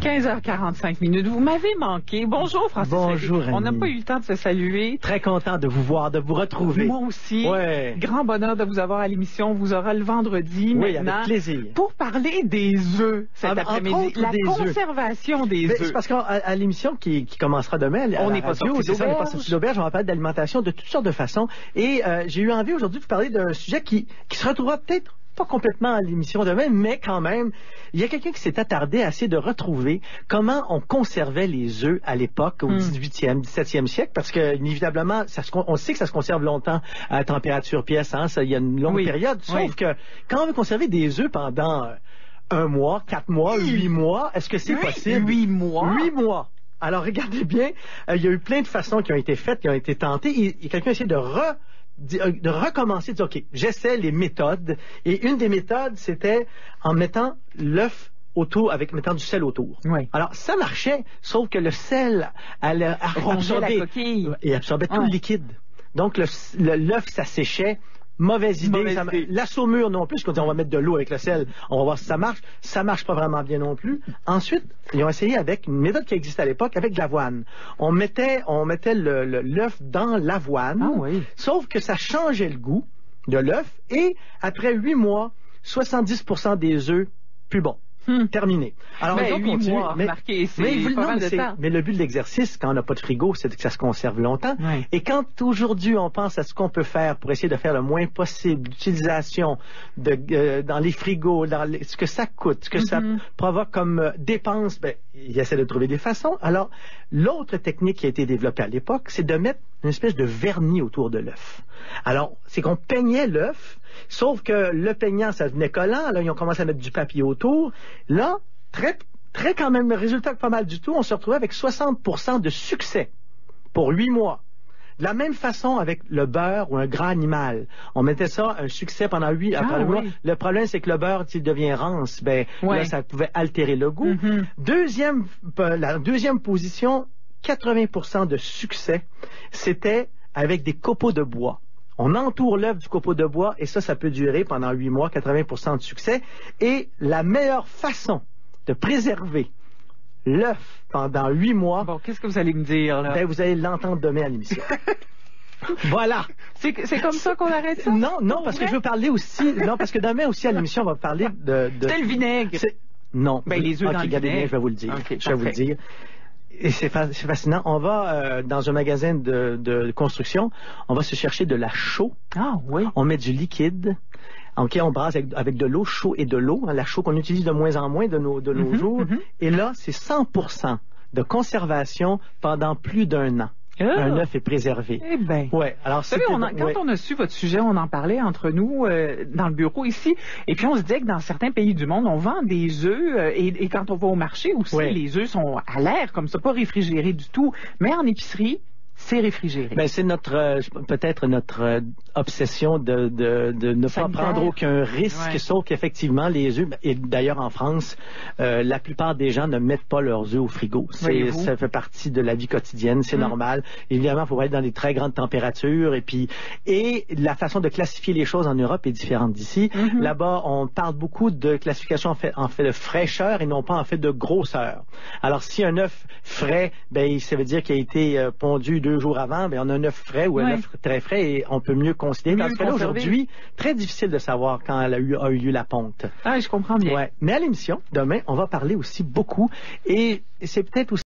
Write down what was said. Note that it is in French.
15h45 minutes. Vous m'avez manqué. Bonjour, Francis. Bonjour, On n'a Annie. pas eu le temps de se saluer. Très content de vous voir, de vous retrouver. Moi aussi. Ouais. Grand bonheur de vous avoir à l'émission. On vous aura le vendredi Oui, maintenant. avec plaisir. Pour parler des œufs cet Ah, après-midi. La des œufs. conservation des œufs. C'est parce qu'à l'émission qui, qui commencera demain, à On n'est pas sorti ça, on n'est pas d'auberge. sorti d'auberge, on va parler d'alimentation de toutes sortes de façons. Et euh, j'ai eu envie aujourd'hui de vous parler d'un sujet qui, qui se retrouvera peut-être pas complètement à l'émission demain, mais quand même, il y a quelqu'un qui s'est attardé à essayer de retrouver comment on conservait les œufs à l'époque, au Hmm. 18e, 17e siècle, parce que inévitablement, ça se con- on sait que ça se conserve longtemps à température pièce, hein, ça, il y a une longue Oui. période, sauf Oui. que quand on veut conserver des œufs pendant euh, un mois, quatre mois, huit mois, est-ce que c'est possible? huit mois? Huit mois. Alors, regardez bien, euh, il y a eu plein de façons qui ont été faites, qui ont été tentées. Et, et quelqu'un a essayé de, re- de recommencer, de dire, OK, j'essaie les méthodes. Et une des méthodes, c'était en mettant l'œuf autour, avec mettant du sel autour. Oui. Alors, ça marchait, sauf que le sel allait absorber et absorbait tout le liquide. Donc, le- le- l'œuf, ça séchait. Mauvaise idée. Mauvaise ça- idée. la saumure non plus, parce qu'on dit on va mettre de l'eau avec le sel, on va voir si ça marche. Ça marche pas vraiment bien non plus. Ensuite, ils ont essayé avec une méthode qui existait à l'époque, avec de l'avoine. On mettait, on mettait le- le- l'œuf dans l'avoine, Ah oui. sauf que ça changeait le goût de l'œuf et après huit mois, 70% des œufs plus bons. Hmm. Terminé. Alors, Ben, mois, mais- c'est mais, vous- pas non, mal mais de c'est- temps. mais le but de l'exercice, quand on n'a pas de frigo, c'est que ça se conserve longtemps. Et quand aujourd'hui on pense à ce qu'on peut faire pour essayer de faire le moins possible d'utilisation de, euh, dans les frigos, dans les- ce que ça coûte, ce que ça Mhm. provoque comme euh, dépense, ben, il essaie de trouver des façons. Alors, l'autre technique qui a été développée à l'époque, c'est de mettre une espèce de vernis autour de l'œuf. Alors, c'est qu'on peignait l'œuf, sauf que le peignant, ça devenait collant. Là, ils ont commencé à mettre du papier autour. Là, très, très quand même, le résultat pas mal du tout. On se retrouvait avec 60% de succès pour huit mois. De la même façon avec le beurre ou un gras animal. On mettait ça un succès pendant huit, Ah, mois. Le problème, c'est que le beurre, s'il devient rance, ben, Ouais. là, ça pouvait altérer le goût. Mhm. Deuxième, euh, la deuxième position, 80% de succès, c'était avec des copeaux de bois. On entoure l'œuf du copeau de bois et ça, ça peut durer pendant huit mois, 80% de succès. Et la meilleure façon de préserver l'œuf pendant huit mois, Bon, qu'est-ce que vous allez me dire, là? ben, vous allez l'entendre demain à l'émission. voilà. C'est comme ça qu'on arrête ça? Non, non, parce que je veux parler aussi, non, parce que demain aussi à l'émission, on va parler de, de, le vinaigre. Non. Ben, les œufs Ok, dans le vinaigre. je vais vous le dire. Je vais vous le dire. Et c'est fa- c'est fascinant. On va euh, dans un magasin de, de construction, on va se chercher de la chaux. Ah oui. On met du liquide. Ok, on brasse avec, avec de l'eau chaude et de l'eau. hein, La chaux qu'on utilise de moins en moins de nos, de nos Mhm, jours. mhm. Et là, c'est 100% de conservation pendant plus d'un an. Un œuf est préservé. Eh ben. Ouais. Alors Vous savez, c'était- on a- quand ouais. on a su votre sujet, on en parlait entre nous euh, dans le bureau ici, et puis on se disait que dans certains pays du monde, on vend des œufs, euh, et, et quand on va au marché aussi, Ouais. les œufs sont à l'air, comme ça, pas réfrigérés du tout, mais en épicerie, c'est réfrigéré. Ben, c'est notre euh, peut-être notre euh, obsession de, de, de ne Sanitaire. pas prendre aucun risque, Ouais. sauf qu'effectivement les œufs et d'ailleurs en France, euh, la plupart des gens ne mettent pas leurs œufs au frigo. C'est ça fait partie de la vie quotidienne, c'est Mm. normal. Évidemment, il faut être dans des très grandes températures et puis et la façon de classifier les choses en Europe est différente d'ici. Mhm. Là-bas, on parle beaucoup de classification en fait, en fait de fraîcheur et non pas en fait de grosseur. Alors si un œuf frais, ben ça veut dire qu'il a été pondu deux jours avant, ben on a un œuf frais ou un œuf très frais et on peut mieux considérer. Mieux Parce que là aujourd'hui, très difficile de savoir quand elle a eu, a eu lieu la ponte. Ah, je comprends bien. Ouais. Mais à l'émission, demain, on va parler aussi beaucoup et c'est peut-être aussi